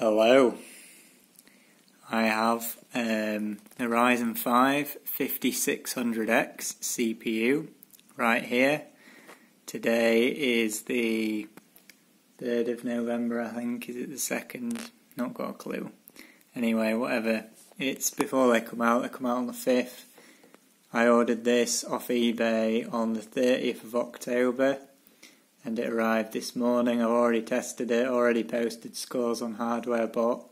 Hello. I have um, Ryzen 5 5600X CPU right here. Today is the 3rd of November, I think. Is it the 2nd? Not got a clue. Anyway, whatever. It's before they come out. They come out on the 5th. I ordered this off eBay on the 30th of October and it arrived this morning. I've already tested it, already posted scores on Hardware Bot,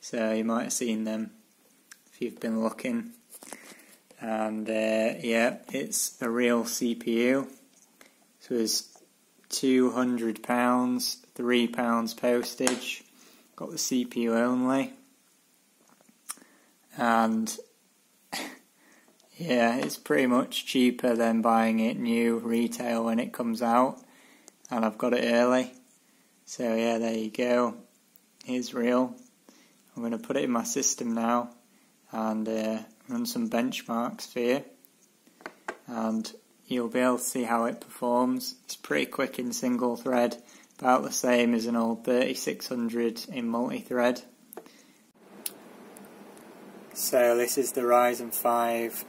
so you might have seen them if you've been looking. And uh, yeah, it's a real CPU. So it's two hundred pounds, three pounds postage. Got the CPU only, and yeah, it's pretty much cheaper than buying it new retail when it comes out and I've got it early. So yeah, there you go. It's real. I'm going to put it in my system now and uh, run some benchmarks for you. And you'll be able to see how it performs. It's pretty quick in single thread, about the same as an old 3600 in multi-thread. So this is the Ryzen 5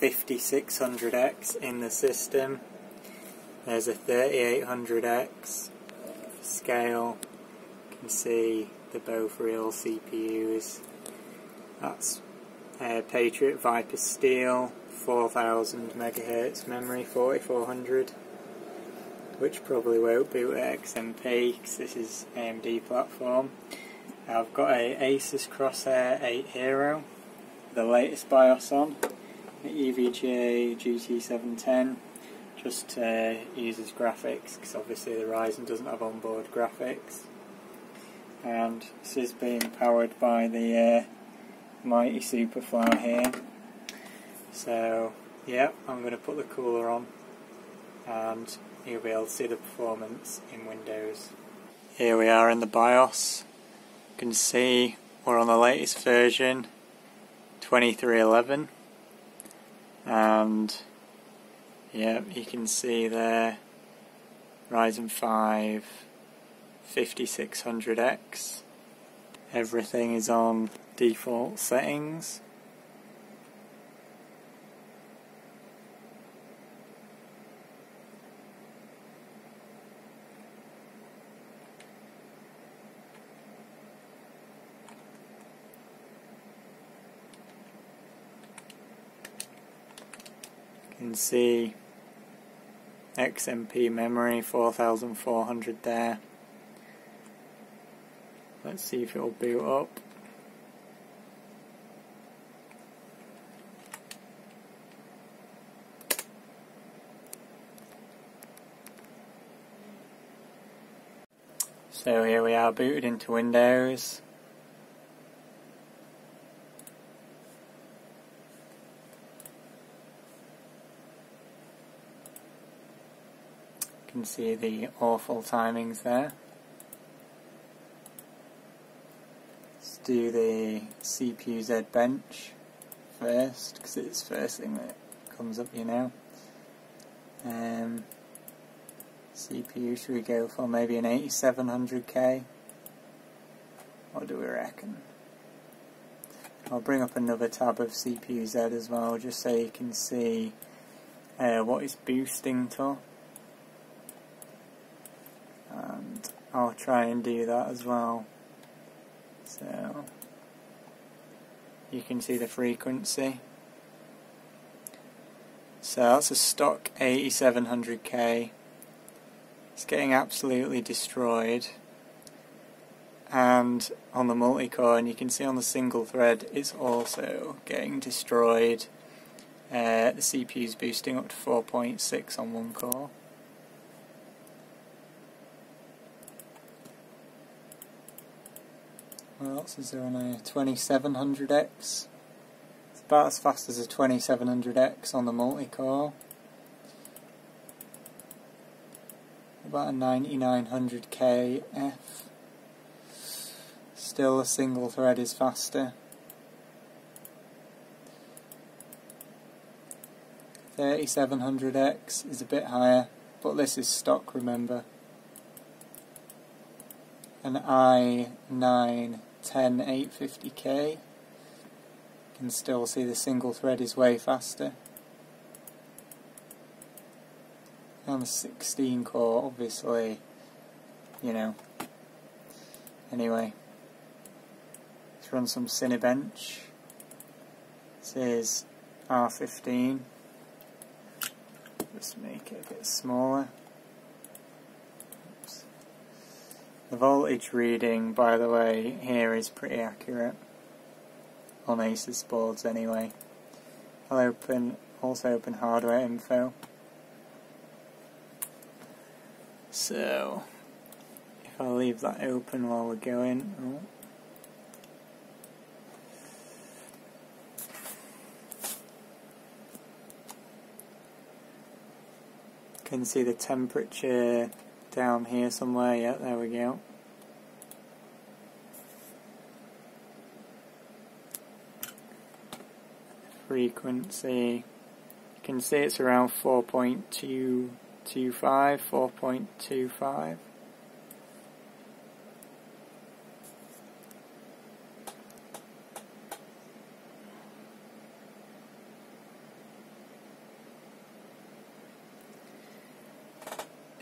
5600X in the system. There's a 3800X scale. You can see the both real CPUs. That's uh, Patriot Viper Steel, 4000 megahertz memory, 4400, which probably won't boot at XMP because this is AMD platform. I've got a Asus Crosshair 8 Hero, the latest BIOS on, the EVGA GT710 just uh, uses graphics because obviously the Ryzen doesn't have onboard graphics. And this is being powered by the uh, mighty Superflower here. So yeah I'm going to put the cooler on and you'll be able to see the performance in Windows. Here we are in the BIOS. You can see we're on the latest version 2311 and Yep, you can see there Ryzen 5 5600X. Everything is on default settings. You can see XMP memory 4400 there. Let's see if it'll boot up. So here we are booted into Windows. Can see the awful timings there. Let's do the CPU Z bench first, because it's the first thing that comes up here now. Um, CPU should we go for maybe an 8700K? What do we reckon? I'll bring up another tab of CPU Z as well, just so you can see uh, what it's boosting to. I'll try and do that as well. So you can see the frequency. So that's a stock 8700K. It's getting absolutely destroyed. And on the multi-core, and you can see on the single thread, it's also getting destroyed. Uh, the CPU is boosting up to 4.6 on one core. What else is there on a 2700X? It's about as fast as a 2700X on the multi-core. About a 9900KF. Still a single thread is faster. 3700X is a bit higher, but this is stock remember. an i9 10 850K. You can still see the single thread is way faster. On the 16 core, obviously, you know. Anyway, let's run some Cinebench. This is R15. Just make it a bit smaller. The voltage reading, by the way, here is pretty accurate. On Asus boards anyway. I'll open, also open hardware info. So, if I leave that open while we're going, oh. can see the temperature down here somewhere, yeah, there we go. Frequency, you can see it's around 4.225, 4.25.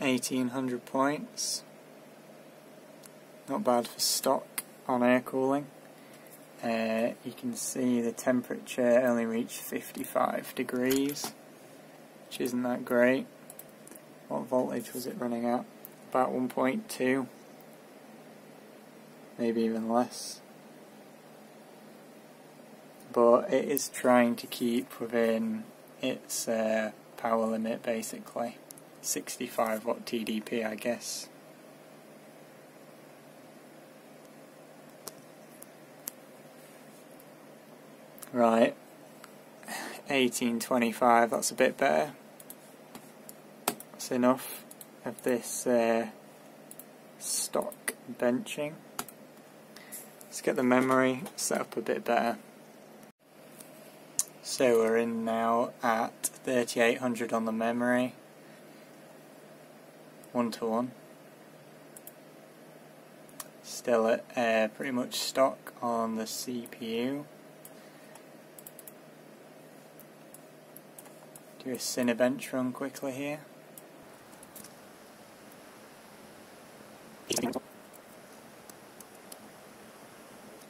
Eighteen hundred points. Not bad for stock on air cooling. Uh, you can see the temperature only reached 55 degrees, which isn't that great. What voltage was it running at? About 1.2, maybe even less. But it is trying to keep within its uh, power limit basically. 65 watt TDP, I guess. Right, 1825, that's a bit better. That's enough of this uh, stock benching. Let's get the memory set up a bit better. So we're in now at 3800 on the memory, one to one. Still at uh, pretty much stock on the CPU. Do a Cinebench run quickly here.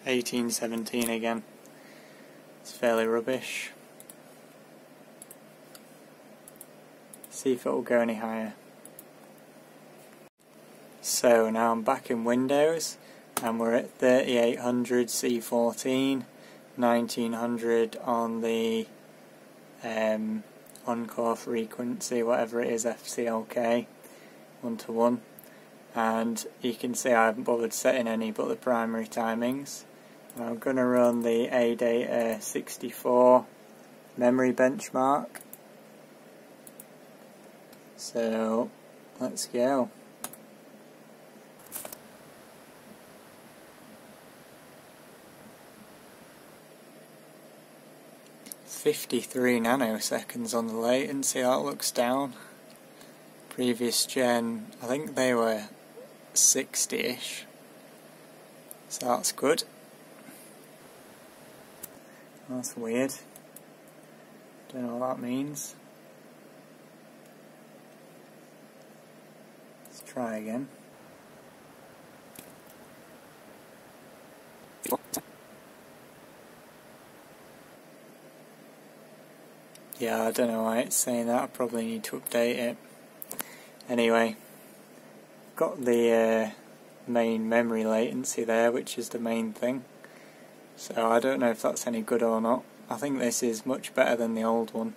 Eighteen seventeen again. It's fairly rubbish. See if it will go any higher. So now I'm back in Windows and we're at 3800 C14, 1900 on the um, on-core frequency, whatever it is, FCLK, one to one. And you can see I haven't bothered setting any but the primary timings. I'm going to run the AIDA64 memory benchmark. So, let's go. 53 nanoseconds on the latency, that looks down. Previous gen, I think they were 60-ish. So that's good. That's weird. Don't know what that means. Let's try again. Yeah, I don't know why it's saying that. I probably need to update it. Anyway, got the uh, main memory latency there, which is the main thing. So I don't know if that's any good or not. I think this is much better than the old one.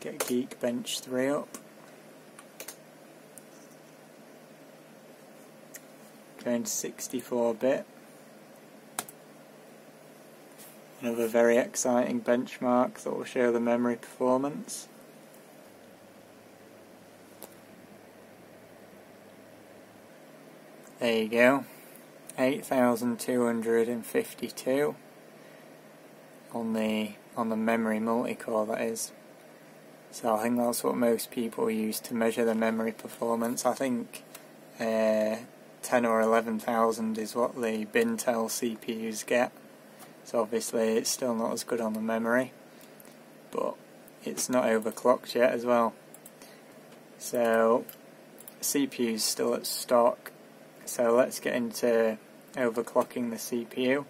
Get Geekbench 3 up. Going to 64 bit. Another very exciting benchmark that will show the memory performance. There you go, 8252 on the on the memory multi-core that is. So I think that's what most people use to measure the memory performance. I think uh, 10 or 11,000 is what the Bintel CPUs get. So obviously it's still not as good on the memory, but it's not overclocked yet as well. So CPU's still at stock. So let's get into overclocking the CPU.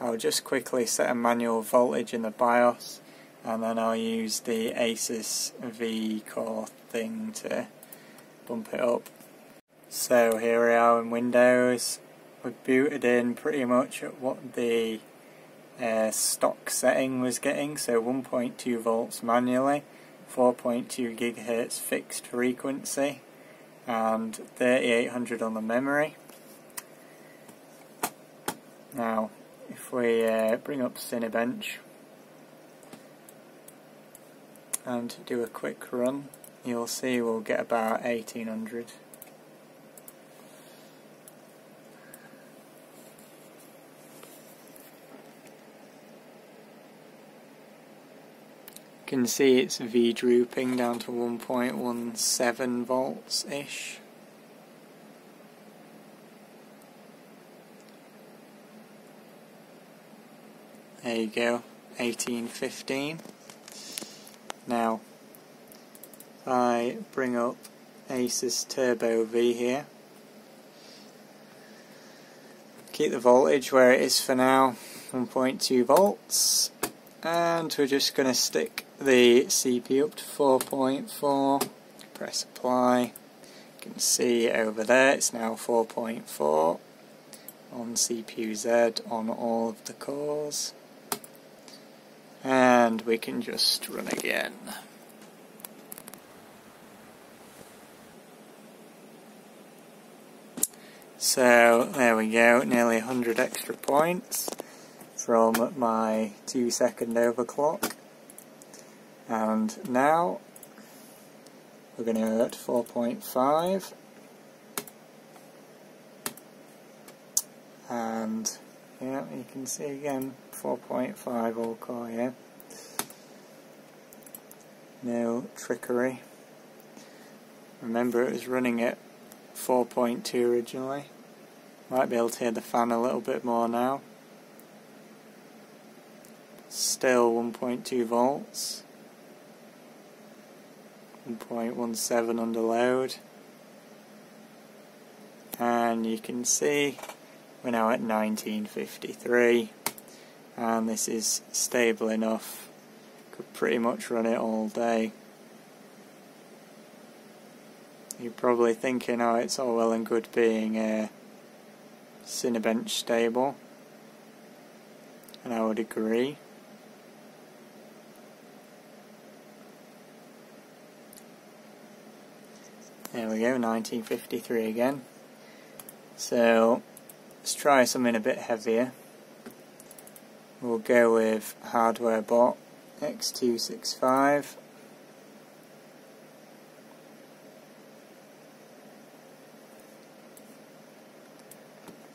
I'll just quickly set a manual voltage in the BIOS and then I'll use the Asus V-Core thing to bump it up. So here we are in Windows. We've booted in pretty much at what the uh, stock setting was getting, so 1.2 volts manually, 4.2 gigahertz fixed frequency, and 3800 on the memory. Now, if we uh, bring up Cinebench and do a quick run, you'll see we'll get about 1800. Can see it's V drooping down to 1.17 volts ish. There you go, 1815. Now, I bring up Asus Turbo V here, keep the voltage where it is for now, 1.2 volts, and we're just going to stick the CPU up to 4.4, press apply, you can see over there. It's now 4.4 on CPU Z on all of the cores. And we can just run again. So there we go, nearly 100 extra points from my 2 second overclock. And now we're going to to 4.5 and yeah, you can see again 4.5 all core here. No trickery. Remember it was running at 4.2 originally. Might be able to hear the fan a little bit more now. Still 1.2 volts. 1.17 under load. And you can see we're now at 1953 and this is stable enough. Could pretty much run it all day. You're probably thinking oh it's all well and good being a Cinebench stable. And I would agree there we go 1953 again so Let's try something a bit heavier. We'll go with Hardware Bot X265.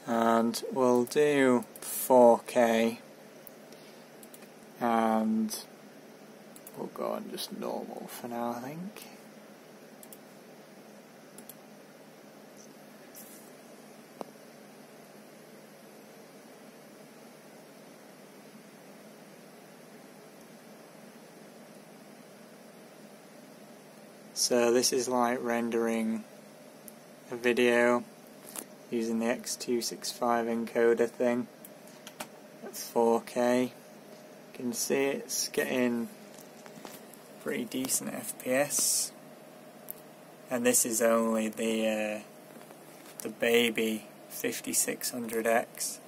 And we'll do 4K and oh we'll go on just normal for now I think. So this is like rendering a video using the X265 encoder thing. At 4K. You can see it's getting pretty decent FPS and this is only the uh, the baby 5600X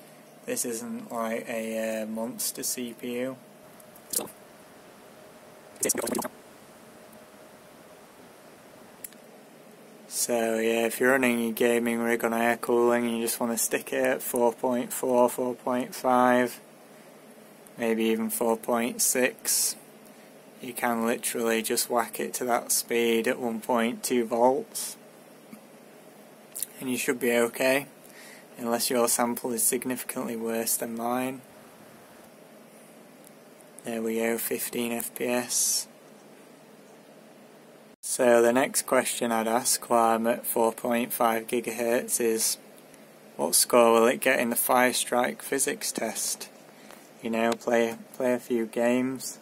this isn't like a uh, monster CPU so yeah, if you're running your gaming rig on air cooling and you just want to stick it at 4.4, 4.5, maybe even 4.6, you can literally just whack it to that speed at 1.2 volts and you should be okay unless your sample is significantly worse than mine. There we go, 15 FPS. So the next question I'd ask while I'm at 4.5 gigahertz is what score will it get in the fire strike physics test? You know, play play a few games.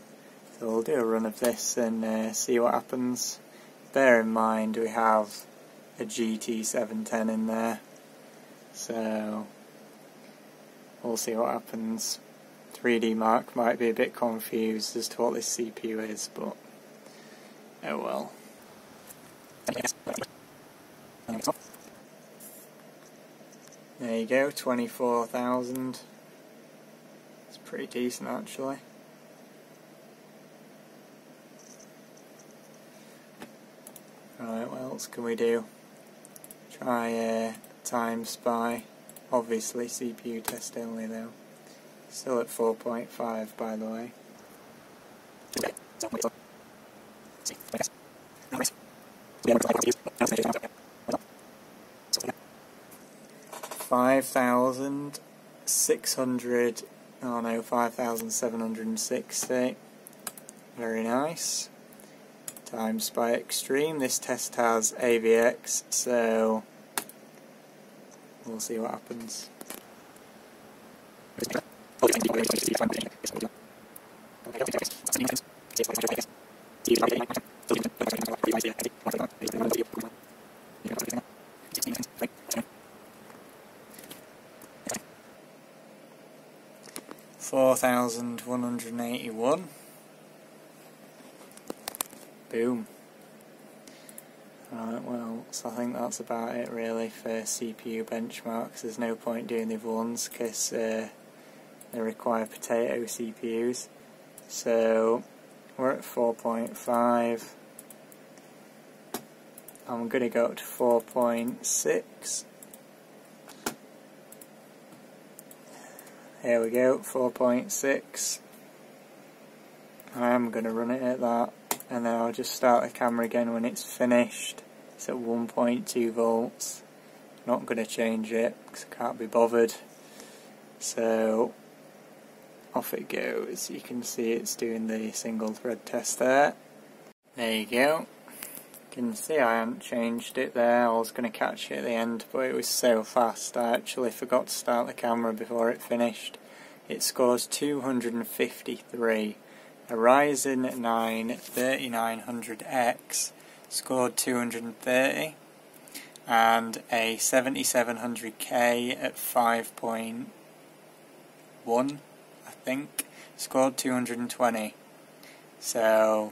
So we'll do a run of this and uh, see what happens. Bear in mind we have a GT710 in there, so we'll see what happens. 3D Mark might be a bit confused as to what this CPU is, but oh well. There you go, 24,000. It's pretty decent actually. Right, what else can we do? Try uh, time spy. Obviously CPU test only though. Still at 4.5 by the way. Five thousand six hundred oh no, five thousand seven hundred and sixty. Very nice. Time Spy Extreme. This test has AVX, so we'll see what happens. Four thousand one hundred and eighty one. Boom. Right, well, so I think that's about it really for CPU benchmarks. There's no point doing the other ones because uh, they require potato CPUs. So we're at 4.5. I'm going to go up to 4.6. Here we go, 4.6. I'm going to run it at that and then I'll just start the camera again when it's finished. It's at 1.2 volts. Not going to change it because I can't be bothered. So off it goes. You can see it's doing the single thread test there. There you go. Can see I haven't changed it there. I was going to catch it at the end, but it was so fast I actually forgot to start the camera before it finished. It scores 253 a Ryzen 9 3900X scored 230 and a 7700K at 5.1 I think scored 220 so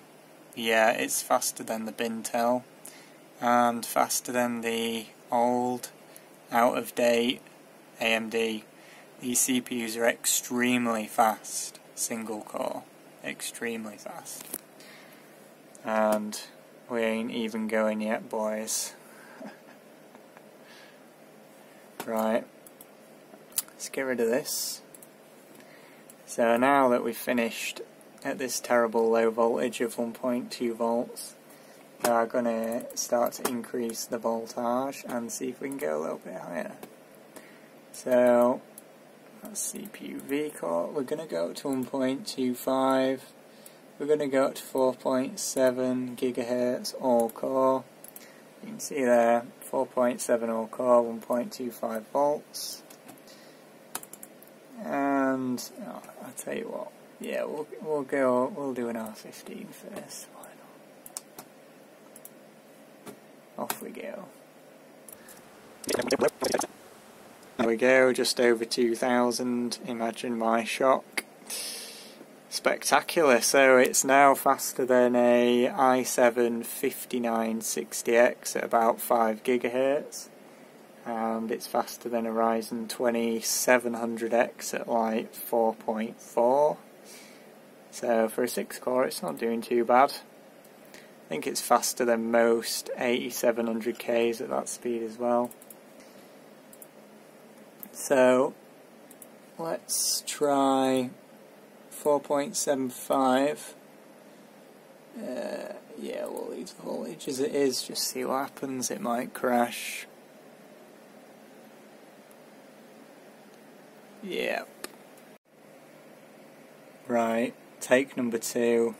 yeah it's faster than the Bintel and faster than the old out of date AMD these CPUs are extremely fast single core extremely fast. And we ain't even going yet, boys. right, let's get rid of this. So now that we've finished at this terrible low voltage of 1.2 volts, we are going to start to increase the voltage and see if we can go a little bit higher. So that's CPU V-core. We're going to go up to 1.25. We're going to go up to 4.7 gigahertz all core. You can see there, 4.7 all core, 1.25 volts. And oh, I'll tell you what, yeah, we'll we'll go. We'll do an R15 first. Why not? Off we go. There we go, just over 2000. Imagine my shock. Spectacular. So it's now faster than a i7 5960X at about 5 gigahertz. And it's faster than a Ryzen 2700X at like 4.4. So for a 6 core it's not doing too bad. I think it's faster than most 8700Ks at that speed as well. So let's try 4.75. Uh, yeah, we'll leave the voltage as it is, just see what happens. It might crash. Yep. Right, take number two.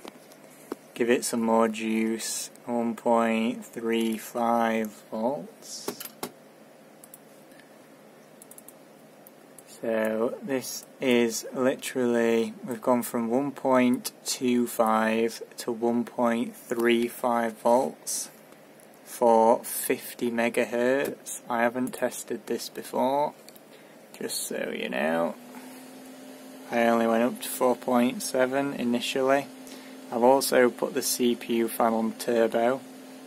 Give it some more juice. 1.35 volts. So this is literally, we've gone from 1.25 to 1.35 volts for 50 megahertz. I haven't tested this before, just so you know. I only went up to 4.7 initially. I've also put the CPU fan on turbo,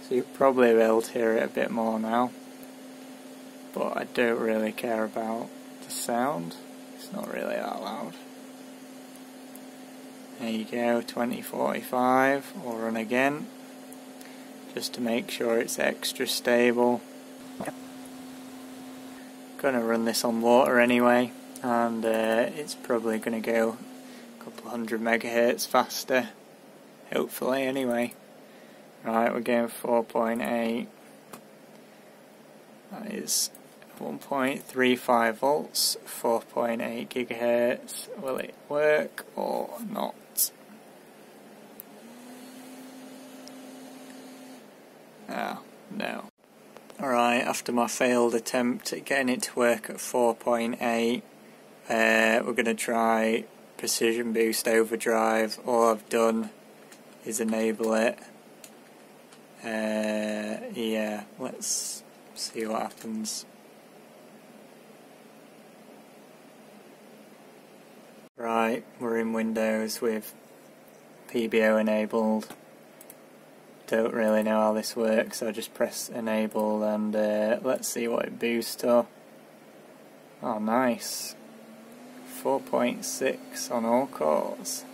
so you probably will hear it a bit more now. But I don't really care about the sound, it's not really that loud. There you go, 2045, we'll run again, just to make sure it's extra stable. Gonna run this on water anyway and uh, it's probably going to go a couple hundred megahertz faster hopefully anyway. Right we're going 4.8 that is 1.35 volts 4.8 gigahertz. Will it work or not? Ah no. Alright, after my failed attempt at getting it to work at 4.8 uh, we're going to try Precision Boost Overdrive. All I've done is enable it. Uh, yeah, let's see what happens. Right, we're in Windows with PBO enabled. Don't really know how this works, so I just press enable and uh, let's see what it boosts to. Oh nice. 4.6 on all cores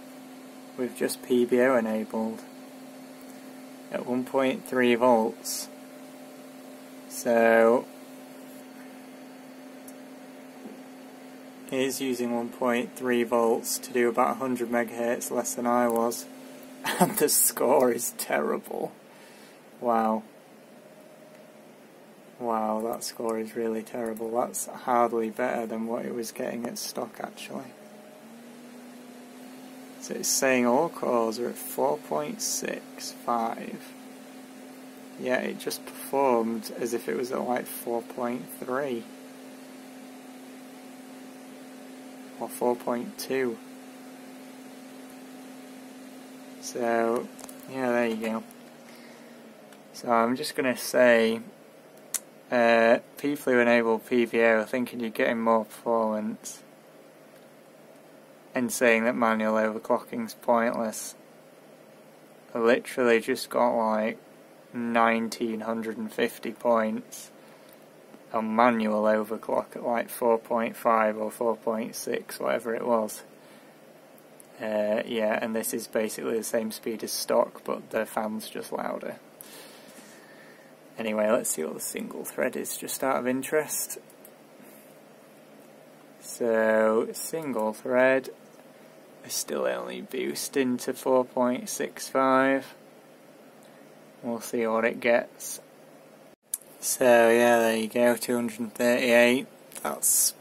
with just PBO enabled at 1.3 volts. So is using 1.3 volts to do about 100 megahertz less than I was and the score is terrible. Wow, that score is really terrible. That's hardly better than what it was getting at stock actually. So it's saying all cores are at 4.65. Yeah, it just performed as if it was at like 4.3. Or 4.2. So, yeah, there you go. So I'm just going to say uh, people who enable PBO are thinking you're getting more performance and saying that manual overclocking is pointless. I literally just got like 1950 points on manual overclock at like 4.5 or 4.6, whatever it was. Uh, yeah, and this is basically the same speed as stock, but the fan's just louder. Anyway, let's see what the single thread is, just out of interest. So, single thread is still only boosting to 4.65. We'll see what it gets. So yeah, there you go, 238. That's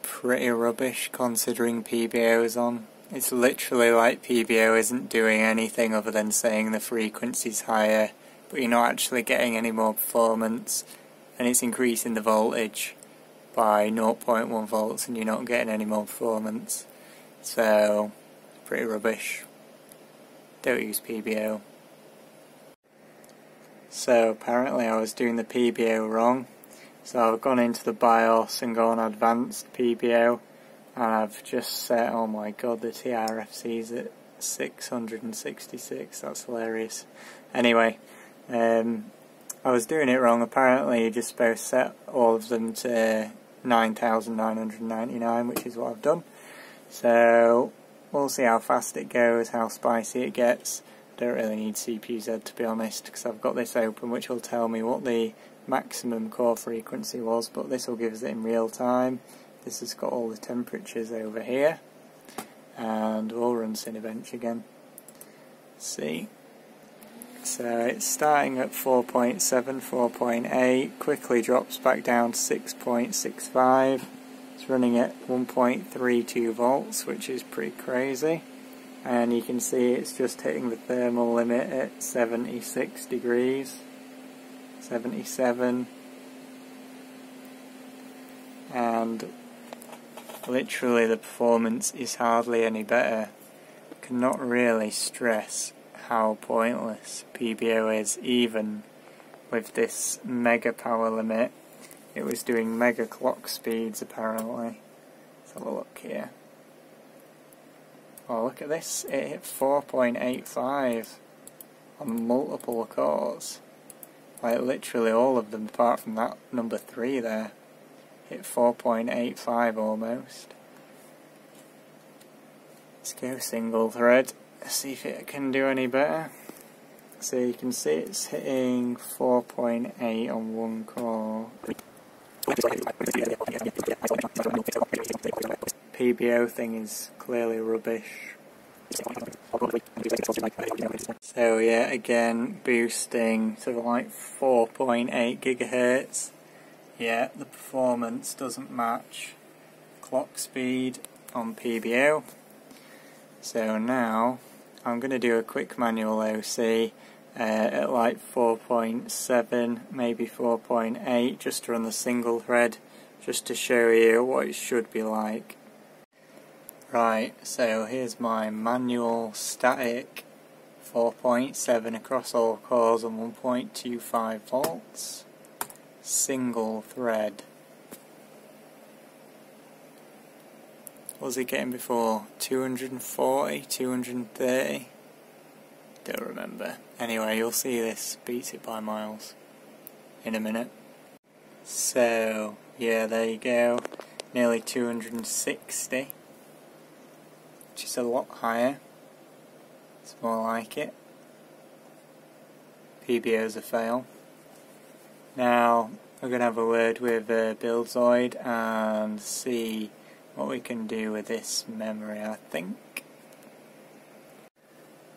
pretty rubbish considering PBO is on. It's literally like PBO isn't doing anything other than saying the frequency's higher but you're not actually getting any more performance and it's increasing the voltage by 0.1 volts and you're not getting any more performance. So pretty rubbish. Don't use PBO so apparently I was doing the PBO wrong. So I've gone into the BIOS and gone advanced PBO and I've just set oh my god the TRFC's at 666 that's hilarious. Anyway um, I was doing it wrong. Apparently, you're just supposed to set all of them to 9,999, which is what I've done. So, we'll see how fast it goes, how spicy it gets. I don't really need CPU-Z to be honest, because I've got this open, which will tell me what the maximum core frequency was, but this will give us it in real time. This has got all the temperatures over here. And we'll run Cinebench again. See. So uh, it's starting at 4.7, 4.8, quickly drops back down to 6.65. It's running at 1.32 volts, which is pretty crazy. And you can see it's just hitting the thermal limit at 76 degrees, 77. And literally the performance is hardly any better. Cannot really stress how pointless PBO is even with this mega power limit. It was doing mega clock speeds apparently. Let's have a look here. Oh look at this, it hit 4.85 on multiple cores. Like literally all of them apart from that number 3 there. Hit 4.85 almost. Let's go single thread, see if it can do any better. So you can see it's hitting 4.8 on one core. PBO thing is clearly rubbish. So yeah, again, boosting to like 4.8 gigahertz. Yeah, the performance doesn't match clock speed on PBO. So now, I'm going to do a quick manual OC uh, at like 4.7, maybe 4.8, just to run the single thread, just to show you what it should be like. Right, so here's my manual static 4.7 across all cores and 1.25 volts, single thread. Was he getting before? 240, 230? Don't remember. Anyway, you'll see this beats it by miles in a minute. So, yeah, there you go. Nearly 260 which is a lot higher. It's more like it. PBO is a fail. Now we're going to have a word with uh, Buildzoid and see what we can do with this memory I think.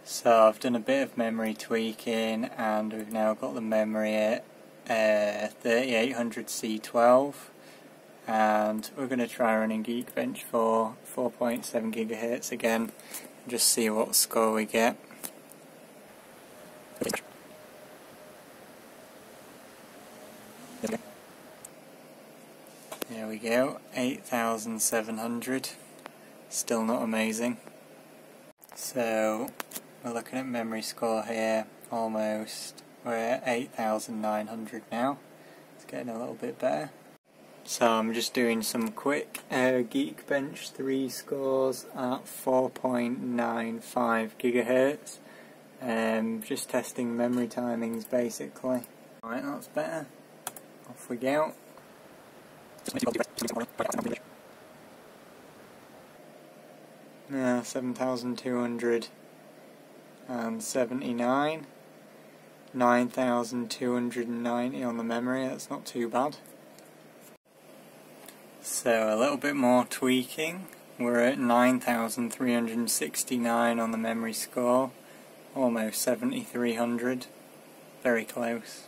So I've done a bit of memory tweaking and we've now got the memory at uh, 3800C12 and we're going to try running Geekbench for 4.7 gigahertz again and just see what score we get. There we go, 8700, still not amazing. So we're looking at memory score here, almost, we're at 8900 now, it's getting a little bit better. So I'm just doing some quick uh, Geekbench 3 scores at 4.95 gigahertz. Um, just testing memory timings basically. Alright, that's better. Off we go. Now 7,279. 9,290 on the memory, that's not too bad. So a little bit more tweaking. We're at 9,369 on the memory score, almost 7,300, very close.